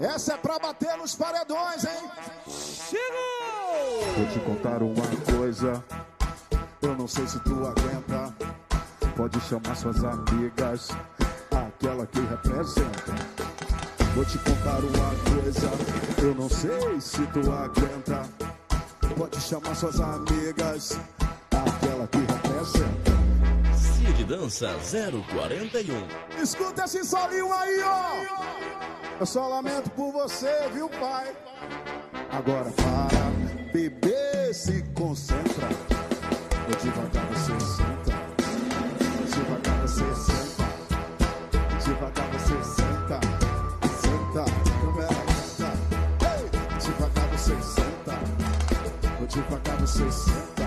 Essa é pra bater nos paredões, hein? Chegou! Vou te contar uma coisa. Eu não sei se tu aguenta. Pode chamar suas amigas, aquela que representa. Vou te contar uma coisa. Eu não sei se tu aguenta. Pode chamar suas amigas, aquela que representa. Cid Dança 041. Escuta esse solinho aí, ó. Eu só lamento por você, viu, pai? Agora para, bebê, se concentra. Vou devagar você senta. Devagar você senta. Devagar você senta. Senta, numera senta. Ei, devagar você senta. Devagar você senta.